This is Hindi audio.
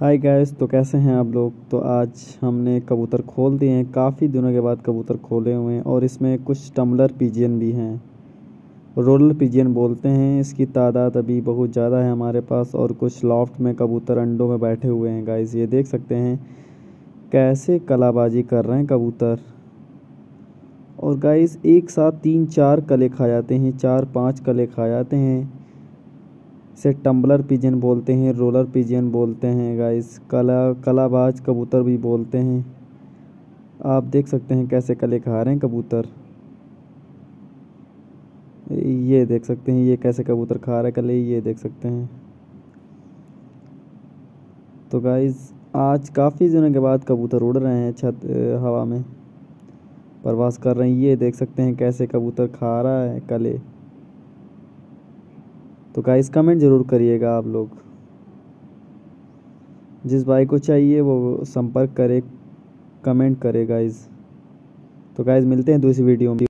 हाय गैस तो कैसे हैं आप लोग? तो आज हमने कबूतर खोल दिए हैं। काफ़ी दिनों के बाद कबूतर खोले हुए हैं और इसमें कुछ टम्बलर पिजियन भी हैं। रोलर पिजियन बोलते हैं। इसकी तादाद अभी बहुत ज़्यादा है हमारे पास और कुछ लॉफ्ट में कबूतर अंडों में बैठे हुए हैं। गाइस ये देख सकते हैं कैसे कलाबाजी कर रहे हैं कबूतर। और गाइस एक साथ तीन चार कले खा जाते हैं, चार पाँच कले खा जाते हैं। इसे टम्बलर पिजन बोलते हैं, रोलर पिजन बोलते हैं गाइस कला, कलाबाज कबूतर भी बोलते हैं। आप देख सकते हैं कैसे कले खा रहे हैं कबूतर। ये देख सकते हैं, ये कैसे कबूतर खा रहे कले, ये देख सकते हैं। तो गाइस आज काफ़ी दिनों के बाद कबूतर उड़ रहे हैं छत हवा में। प्रवास कर रहे हैं, ये देख सकते हैं कैसे कबूतर खा रहा है कले। तो गाइस कमेंट ज़रूर करिएगा आप लोग। जिस भाई को चाहिए, वो संपर्क करे कमेंट करे गाइस तो गाइस मिलते हैं दूसरी वीडियो में।